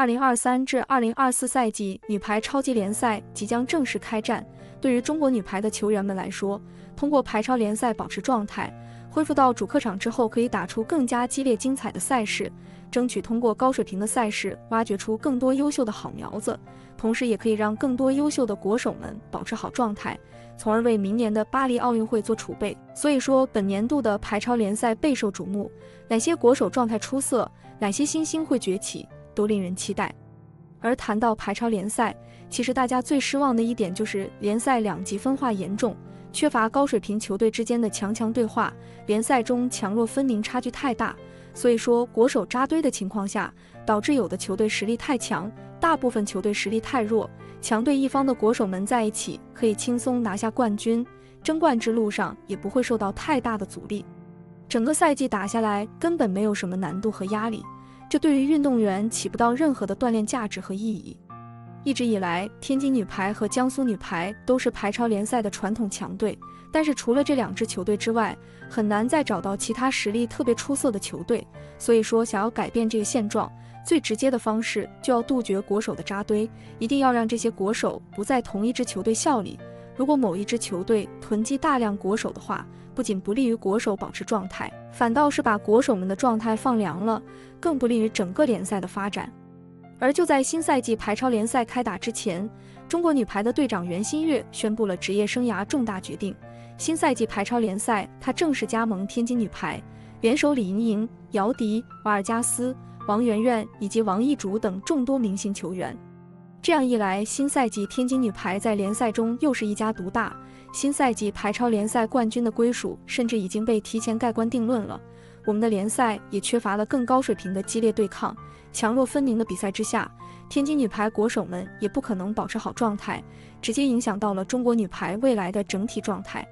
二零二三至二零二四赛季女排超级联赛即将正式开战。对于中国女排的球员们来说，通过排超联赛保持状态，恢复到主客场之后，可以打出更加激烈精彩的赛事，争取通过高水平的赛事挖掘出更多优秀的好苗子，同时也可以让更多优秀的国手们保持好状态，从而为明年的巴黎奥运会做储备。所以说，本年度的排超联赛备受瞩目，哪些国手状态出色，哪些新星会崛起？都令人期待。而谈到排超联赛，其实大家最失望的一点就是联赛两极分化严重，缺乏高水平球队之间的强强对话，联赛中强弱分明，差距太大。所以说，国手扎堆的情况下，导致有的球队实力太强，大部分球队实力太弱。强队一方的国手们在一起，可以轻松拿下冠军，争冠之路上也不会受到太大的阻力。整个赛季打下来，根本没有什么难度和压力。这对于运动员起不到任何的锻炼价值和意义。一直以来，天津女排和江苏女排都是排超联赛的传统强队，但是除了这两支球队之外，很难再找到其他实力特别出色的球队。所以说，想要改变这个现状，最直接的方式就要杜绝国手的扎堆，一定要让这些国手不在同一支球队效力。如果某一支球队囤积大量国手的话，不仅不利于国手保持状态，反倒是把国手们的状态放凉了，更不利于整个联赛的发展。而就在新赛季排超联赛开打之前，中国女排的队长袁心玥宣布了职业生涯重大决定：新赛季排超联赛，她正式加盟天津女排，联手李盈莹、姚迪、瓦尔加斯、王媛媛以及王艺竹等众多明星球员。这样一来，新赛季天津女排在联赛中又是一家独大。新赛季排超联赛冠军的归属甚至已经被提前盖棺定论了。我们的联赛也缺乏了更高水平的激烈对抗，强弱分明的比赛之下，天津女排国手们也不可能保持好状态，直接影响到了中国女排未来的整体状态。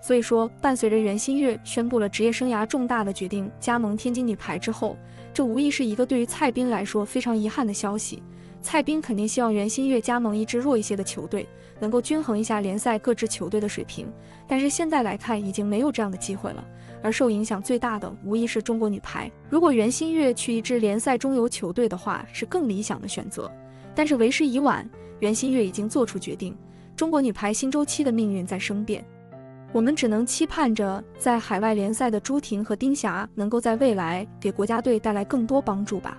所以说，伴随着袁心玥宣布了职业生涯重大的决定，加盟天津女排之后，这无疑是一个对于蔡斌来说非常遗憾的消息。蔡斌肯定希望袁心玥加盟一支弱一些的球队，能够均衡一下联赛各支球队的水平。但是现在来看，已经没有这样的机会了。而受影响最大的，无疑是中国女排。如果袁心玥去一支联赛中游球队的话，是更理想的选择。但是为时已晚，袁心玥已经做出决定，中国女排新周期的命运在生变。我们只能期盼着，在海外联赛的朱婷和丁霞能够在未来给国家队带来更多帮助吧。